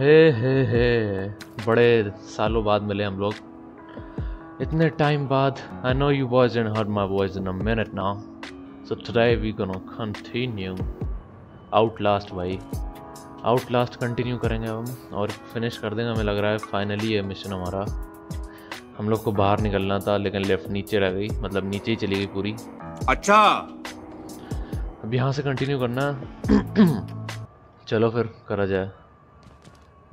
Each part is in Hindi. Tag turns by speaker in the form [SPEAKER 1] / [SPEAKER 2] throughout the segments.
[SPEAKER 1] हे हे हे। बड़े सालों बाद मिले हम लोग। इतने टाइम बाद I know you boys and heard my voice in a minute now so today we gonna continue out last भाई। आउट लास्ट कंटिन्यू करेंगे हम और फिनिश कर देंगे हमें लग रहा है। फाइनली ये मिशन हमारा। हम लोग को बाहर निकलना था लेकिन लेफ़्ट नीचे रह गई। मतलब नीचे ही चली गई पूरी।
[SPEAKER 2] अच्छा।
[SPEAKER 1] अब यहाँ से कंटिन्यू करना। है चलो फिर करा जाए।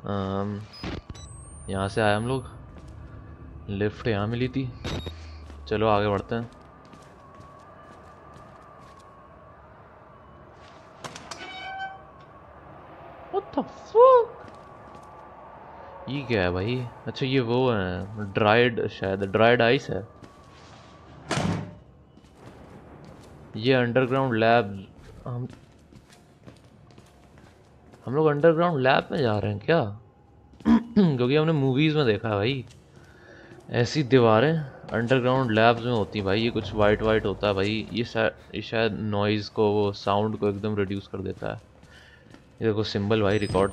[SPEAKER 1] यहाँ से आए हम लोग। लिफ्ट यहाँ मिली थी। चलो आगे बढ़ते हैं? ये क्या है भाई? अच्छा ये वो है ड्राइड शायद ड्राइड आइस है। ये अंडरग्राउंड लैब हम हम लोग अंडरग्राउंड लैब में जा रहे हैं क्या? क्योंकि हमने मूवीज़ में देखा है भाई। ऐसी दीवारें अंडरग्राउंड लैब्स में होती भाई। ये कुछ वाइट वाइट होता है भाई। ये शायद ये शायद नॉइज़ को, वो साउंड को एकदम रिड्यूस कर देता है। ये देखो सिंबल भाई रिकॉर्ड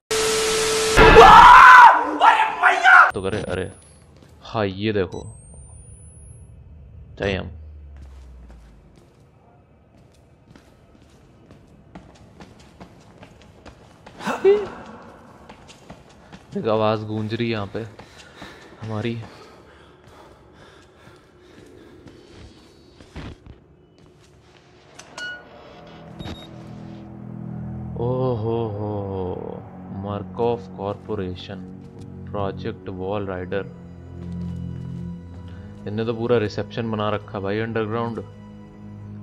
[SPEAKER 1] तो करे, अरे हाँ ये देखो। चाहिए हम। एक आवाज़ गूंज रही है यहाँ पे, हमारी। ओहो हो Murkoff Corporation, project wall rider. इनने तो पूरा रिसेप्शन बना रखा भाई अंडरग्राउंड।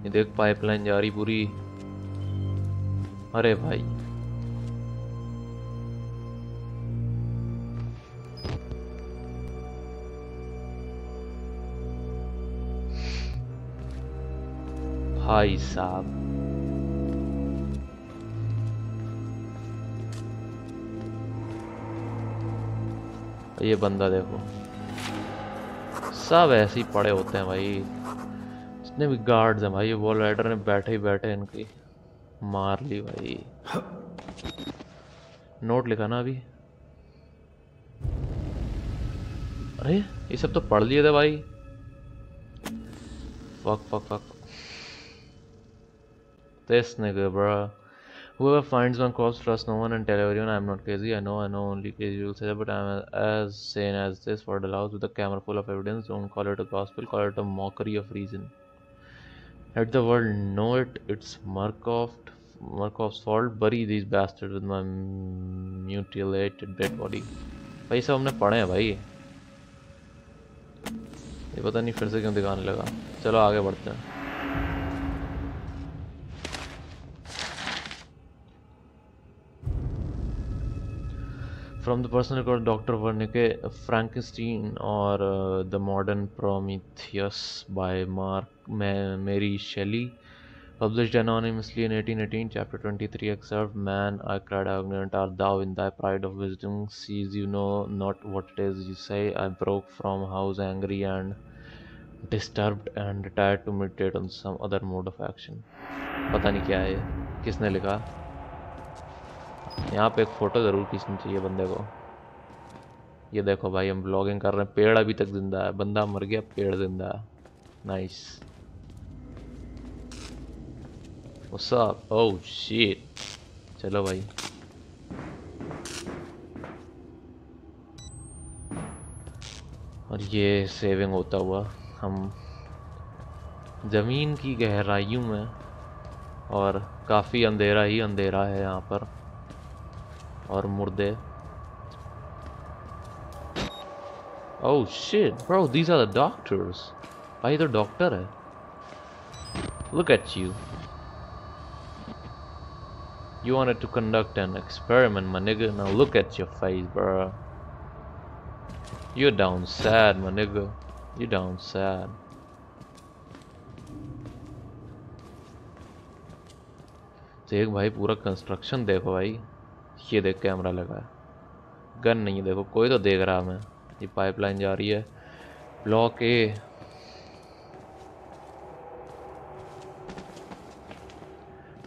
[SPEAKER 1] ये देख पाइपलाइन जा रही पूरी। अरे भाई। भाई साहब। ये बंदा देखो। सब ऐसे ही पड़े होते हैं भाई। जितने भी गार्ड्स हैं भाई, ये वॉल राइडर ने बैठे ही बैठे इनकी मार ली भाई। नोट लिखा ना अभी। अरे, ये सब तो पढ़ लिए थे भाई। Fuck fuck fuck this nigga bruh Whoever finds one corpse, trust no one and tell everyone I'm not crazy. I know, I know, only crazy will say that, but I'm as sane as this. For it allows with a camera full of evidence. Don't call it a gospel, call it a mockery of reason. Let the world know it. It's Markov, Markov's fault. Bury these bastards with my mutilated dead body. भाई सब हमने पढ़े हैं भाई ये पता नहीं फिर से क्यों दिखाने लगा चलो आगे बढ़ते हैं from the person record doctor Wernicke Frankenstein or the modern Prometheus by mark Mary Shelley publish anonymously in 1818 chapter 23 excerpt man I cried art thou in thy pride of wisdom cease you know not what it is you say I broke from house angry and disturb and to meditate on some other mode of action पता नहीं क्या है, किसने लिखा? यहाँ पे एक फ़ोटो ज़रूर खींचनी चाहिए बंदे को। ये देखो भाई, हम ब्लॉगिंग कर रहे हैं। पेड़ अभी तक ज़िंदा है। बंदा मर गया, पेड़ ज़िंदा है। Nice What's up? Oh चलो भाई। और ये सेविंग होता हुआ हम ज़मीन की गहराइयों में और काफ़ी अंधेरा ही अंधेरा है यहाँ पर। और मुर्दे Oh shit, bro, these are the doctors. भाई तो डॉक्टर है Look at you. You wanted to conduct an experiment, my nigga. Now look at your face, bro. You're down sad, my nigga. You're down sad. देख भाई पूरा कंस्ट्रक्शन देखो भाई ये देख कैमरा लगा है। गन नहीं है, देखो, कोई तो देख रहा हमें ये पाइपलाइन जा रही है। Block A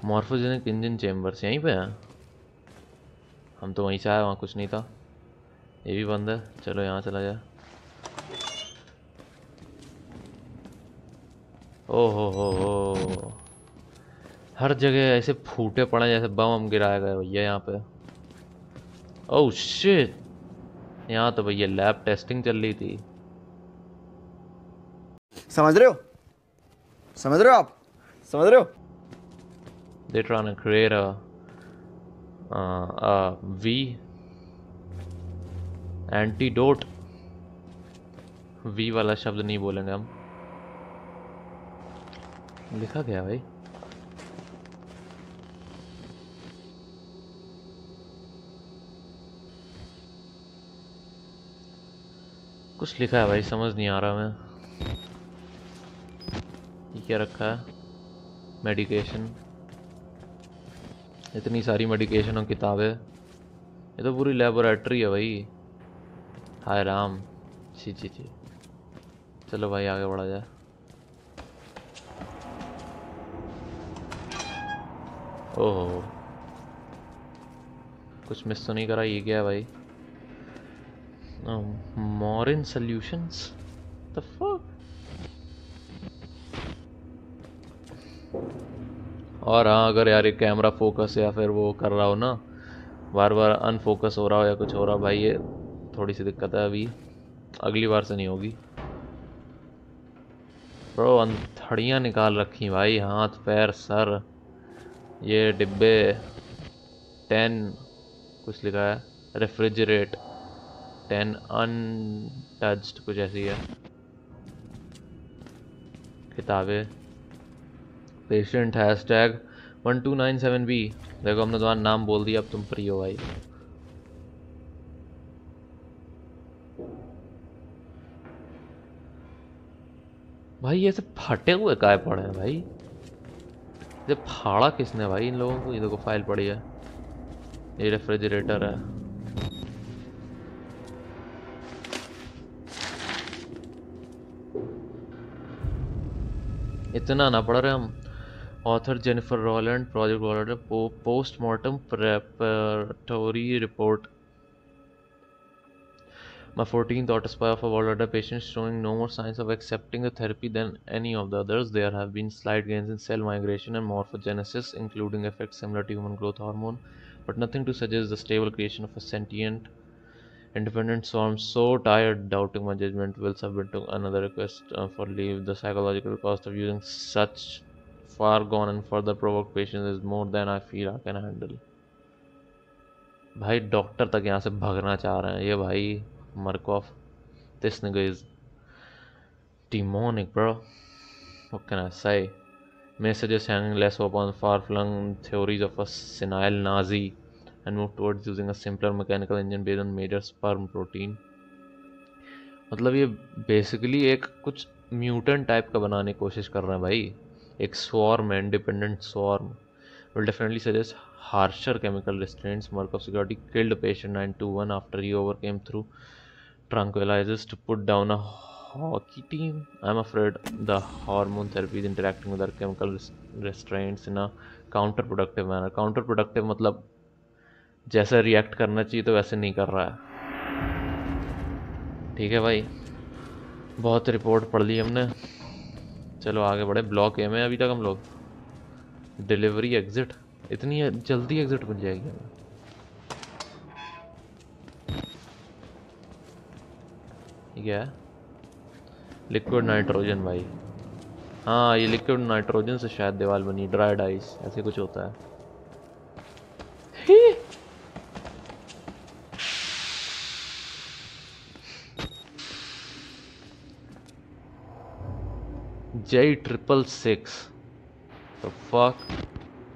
[SPEAKER 1] morphogenic engine chambers यहीं पे हैं। हम तो वहीं से आए, वहाँ कुछ नहीं था। ये भी बंद है। चलो, यहाँ चला जाए। ओ हो हो हो हर जगह ऐसे फूटे पड़े जैसे बम हम गिराया गया भैया यहाँ पे। ओह शिट यहाँ तो भैया लैब टेस्टिंग चल रही थी।
[SPEAKER 2] समझ रहे हो? समझ रहे हो आप? समझ रहे हो?
[SPEAKER 1] They're trying to create a uh, a V antidote. V वाला शब्द नहीं बोलेंगे हम। लिखा गया भाई? कुछ लिखा है भाई, समझ नहीं आ रहा मैं। ये क्या रखा है? मेडिकेशन इतनी सारी मेडिकेशन और किताबें। ये तो पूरी लेबोरेटरी है भाई। हाय राम। जी जी जी चलो भाई, आगे बढ़ा जाए। ओहो। कुछ मिस तो नहीं करा, ये क्या है भाई? मॉरिन सॉल्यूशंस द फक और हाँ अगर यार ये कैमरा फोकस या फिर वो कर रहा हो ना बार बार अनफोकस हो रहा हो या कुछ हो रहा भाई ये थोड़ी सी दिक्कत है अभी। अगली बार से नहीं होगी। ब्रो अंथड़ियाँ निकाल रखी भाई, हाथ, पैर, सर। ये डिब्बे, टेन, कुछ लिखा है रेफ्रिजरेट टेन अनटच्ड कुछ ऐसी है। किताबें। Patient hashtag one two nine seven B देखो, हमने तुम्हारा नाम बोल दिया, अब तुम फ्री हो भाई। भाई, ये सब फटे हुए काय पड़े हैं भाई? ये फाड़ा किसने भाई इन लोगों को? ये देखो फ़ाइल पड़ी है। ये रेफ्रिजरेटर है। इतना ना पढ़ रहे हम author Jennifer Rowland, Project Rowland, po- post-mortem preparatory report. My 14th autopsy of a Walter patient showing no more signs of accepting the therapy than any of the others. There have been slight gains in cell migration and morphogenesis, including effects similar to human growth hormone, but nothing to suggest the stable creation of a sentient independent swarm. So tired, doubting my judgment, will submit to another request uh, for leave. The psychological cost of using such far gone and further provoked patients is more than I feel I can handle. भाई डॉक्टर तक यहाँ से भागना चाह रहे हैं ये भाई Murkoff this nigga is demonic bro what can I say may suggest hanging less upon far-flung theories of a senile Nazi and move towards using a simpler mechanical engine based on major sperm मतलब ये बेसिकली एक कुछ म्यूटेंट टाइप का बनाने की कोशिश कर रहे हैं भाई। एक swarm independent swarm will definitely suggest harsher chemical restraints mark of security killed patient nine two one after you overcame through tranquillisers to put down a hockey team I am afraid the hormone therapy is interacting with chemical restraints in a counter productive manner counter productive मतलब जैसा रिएक्ट करना चाहिए तो वैसे नहीं कर रहा है। ठीक है भाई। बहुत रिपोर्ट पढ़ ली हमने। चलो आगे बढ़े। ब्लॉक ए में अभी तक हम लोग। डिलीवरी एग्जिट इतनी जल्दी एग्जिट मिल जाएगी। हमें क्या है। लिक्विड नाइट्रोजन भाई। हाँ ये लिक्विड नाइट्रोजन से शायद दीवार बनी। ड्राइड आइस ऐसे कुछ होता है ही! J triple six. The fuck?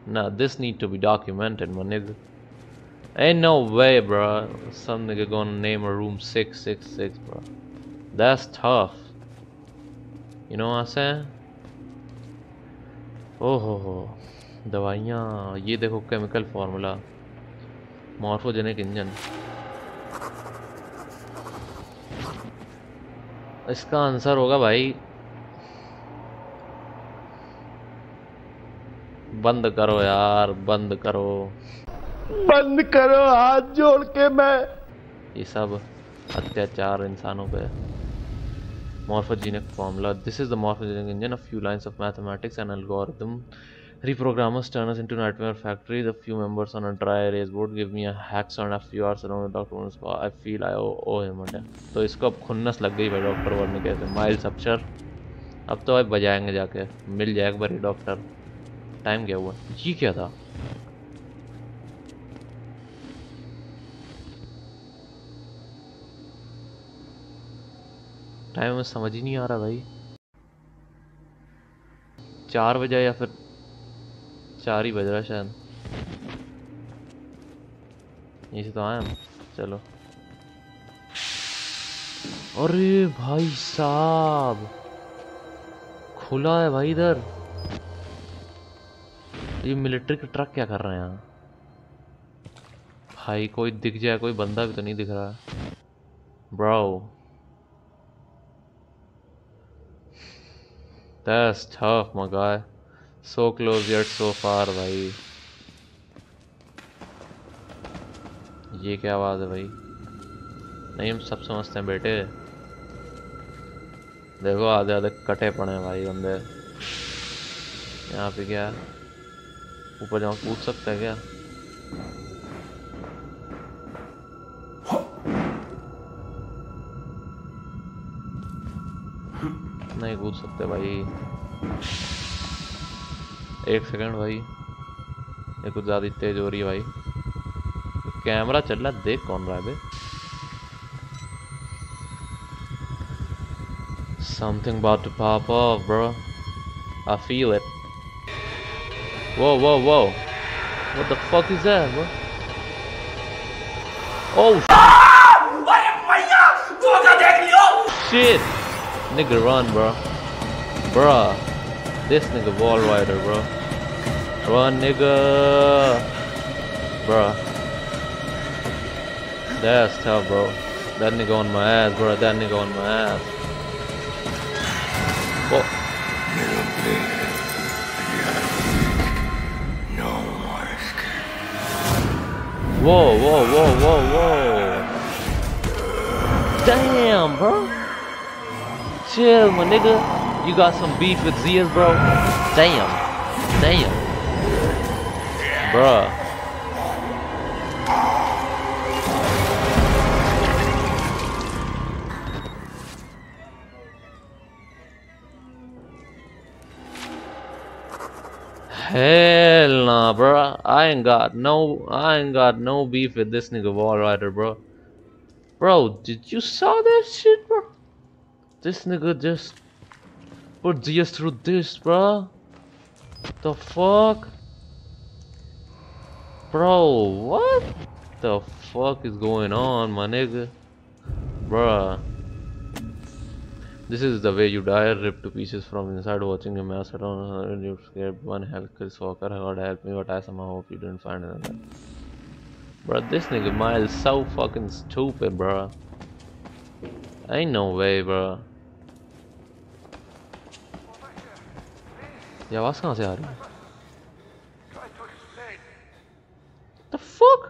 [SPEAKER 1] Nah, this need to be documented, my nigga. Ain't no way, bro. Some nigga gonna name a room six six six, bro. That's tough. You know what I'm saying? ओहो हो दवाइयाँ ये देखो केमिकल फार्मूला मॉर्फोजेनिक इंजन इसका आंसर होगा भाई बंद करो यार बंद करो। बंद करो हाथ जोड़ के मैं। ये सब अत्याचार इंसानों पे morphogenic formula this is the morphogenic engine of few lines of mathematics and algorithm reprogrammers turn us into nightmare factory the few members on a dry race board give me a hacks on a few hours along doctor Wernicke I feel I owe him under तो इसको अब खुन्नस लग गई भाई डॉक्टर वर्न कहते माइल्स अपचर अब तो भाई बजाएँगे जाके। मिल जाएगा भाई डॉक्टर टाइम क्या हुआ। ये क्या था? टाइम में समझ ही नहीं आ रहा भाई। चार बजे या फिर चार ही बज रहा शायद। यहीं से तो आए हम। चलो। अरे भाई साहब। खुला है भाई इधर। ये मिलिट्री के ट्रक क्या कर रहे हैं यहाँ? भाई कोई दिख जाए कोई बंदा भी तो नहीं दिख रहा। Bro That's tough, guy. So close yet so far, भाई। ये क्या आवाज़ है भाई? नहीं हम सब समझते हैं बेटे। देखो आधे आधे कटे पड़े हैं भाई बंदे। यहाँ पे क्या? ऊपर जाओ कूद सकता है क्या? नहीं कूद सकते भाई। एक सेकंड भाई। ये कुछ ज़्यादा तेज हो रही है भाई। कैमरा चल रहा देख कौन रहा है बे Something about to pop off, bro. I feel it. Whoa, whoa, whoa. What the fuck is that, bro? Oh, shit! Nigga run, bro. Bruh. This nigga wall rider, bro. Run, nigga. Bruh. That's tough, bro. That nigga on my ass, bro. That nigga on my ass. Whoa. Whoa, whoa, whoa, whoa, whoa. Damn, bro. Chill, my nigga. You got some beef with Zias, bro? Damn. Damn. Bruh. Hell nah, bro. I ain't got no, I ain't got no beef with this nigga Wall Rider, bro. Bro, did you saw that shit, bro? This nigga just put Zeus through this, bro. The fuck? Bro, what the fuck is going on, my nigga? Bruh. This is the way you die, ripped to pieces from inside, watching a mess around and you're scared. One help Chris Walker, God help me, but I somehow hope you didn't find it. Bro, this nigga Miles so fucking stupid, bro. Ain't no way, bro. ये आवाज कहाँ से आ रही है The fuck?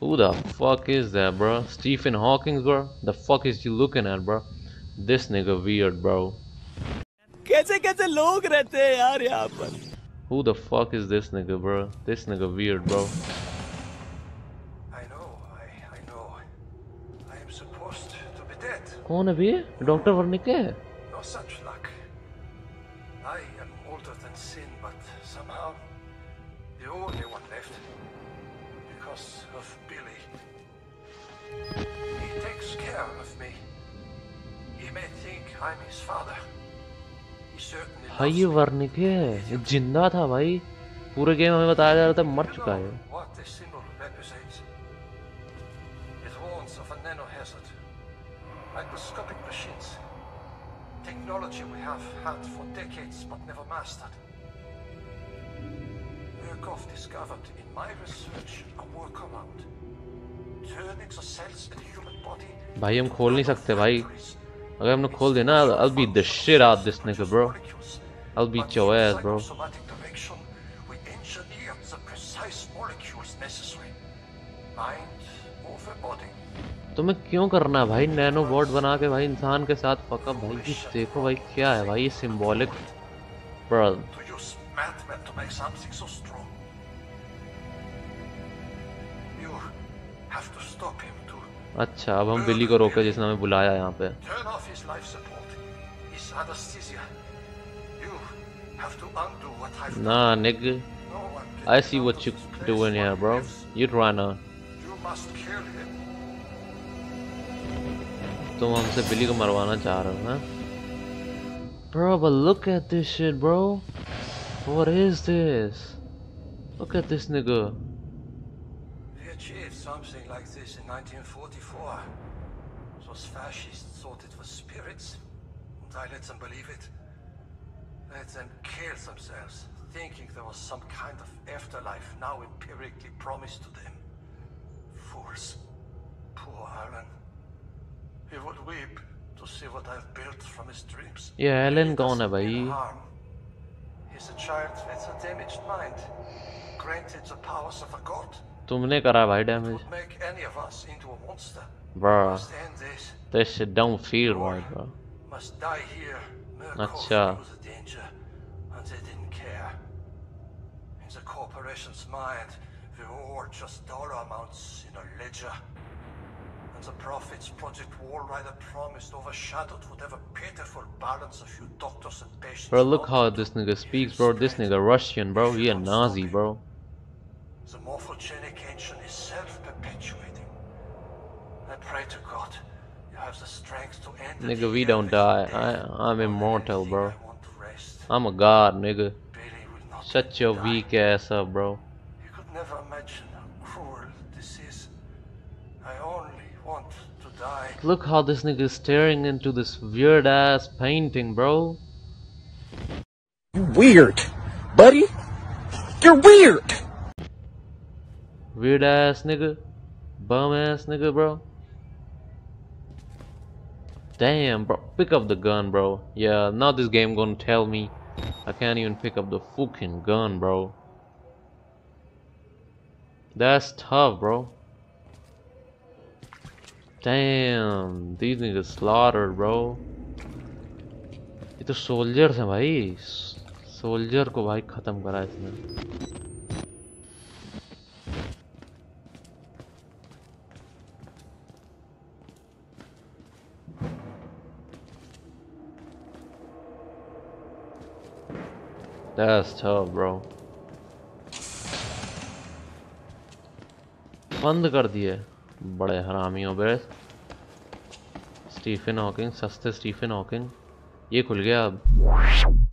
[SPEAKER 1] Who the fuck is that, bro? Stephen Hawking, bro? The fuck is you looking at, bro? This nigga weird, bro.
[SPEAKER 3] कैसे कैसे लोग रहते हैं यार यहाँ पर
[SPEAKER 1] Who the fuck is this nigga, bro? This nigga weird, bro.
[SPEAKER 4] I know, I, I know. I am supposed to be dead.
[SPEAKER 1] कौन है भैया डॉक्टर वर्णिक है भाई ये. वर्णिक है ज़िंदा था भाई पूरे गेम हमें बताया जा रहा था मर चुका है.
[SPEAKER 4] Microscopic machines. Technology we have had for decades but never mastered. Murkoff discovered in my research a workaround. Turning the cells in the human body
[SPEAKER 1] भाई हम खोल नहीं सकते भाई. अगर हमने खोल देना I'll beat the shit out this nigga, bro. I'll beat your ass, bro. तुम्हें क्यों करना है भाई नैनो बोर्ड बना के भाई इंसान के साथ पक्का भाई कुछ देखो भाई क्या है भाई सिंबॉलिक ब्रो अच्छा अब हम बिल्ली को रोके जिसने हमें बुलाया यहाँ पे।
[SPEAKER 4] ना निग
[SPEAKER 1] I see what you doing here bro you
[SPEAKER 4] runner
[SPEAKER 1] तुम हमसे बिल्ली को मरवाना चाह रहे हो हैं bro but look at this shit bro what is this look at this nigga
[SPEAKER 4] something like this in 1944. Those fascists thought it was spirits, and I let them believe it. Let them kill themselves, thinking there was some kind of afterlife now empirically promised to them. Fools. Poor Alan. He would weep to see what I've built from his dreams. Yeah,
[SPEAKER 1] Alan
[SPEAKER 4] gone away. He's a child with a damaged mind, granted the powers of a god.
[SPEAKER 1] तुमने करा भाई damage
[SPEAKER 4] Would make any of us into a monster.
[SPEAKER 1] Bro,
[SPEAKER 4] Must end this.
[SPEAKER 1] this shit don't feel right, bro.
[SPEAKER 4] Must die here. Murkoff
[SPEAKER 1] Acha.
[SPEAKER 4] knew the danger, and they didn't care. In the corporation's mind, we were all just dollar amounts in a ledger. And the profits Project Wallrider promised overshadowed whatever pitiful balance a few doctors and patients.
[SPEAKER 1] Bro, look how
[SPEAKER 4] wanted.
[SPEAKER 1] this nigga speaks, bro. This nigga Russian, bro. He a Nazi, bro.
[SPEAKER 4] The morphogenic
[SPEAKER 1] Nigga, we don't die. I, I'm immortal, bro.
[SPEAKER 4] I want to rest.
[SPEAKER 1] I'm a god, nigga.
[SPEAKER 4] Billy will
[SPEAKER 1] Shut your weak ass up, bro.
[SPEAKER 4] You could never imagine how cruel this is. I only want to die.
[SPEAKER 1] Look how this nigga is staring into this weird ass painting, bro.
[SPEAKER 3] You weird, buddy. You're weird.
[SPEAKER 1] Weird ass nigga. Bum ass nigga, bro. Damn, bro. Pick up the gun, bro. Yeah, now this game gonna tell me I can't even pick up the fucking gun, bro. That's tough, bro. Damn, these niggas slaughtered, bro. ये तो सोल्जर्स हैं भाई सोल्जर को भाई खत्म करा इसने That's tough, bro. बंद कर दिए बड़े हरामी हो बे। स्टीफन हॉकिंग सस्ते स्टीफन हॉकिंग। ये खुल गया अब।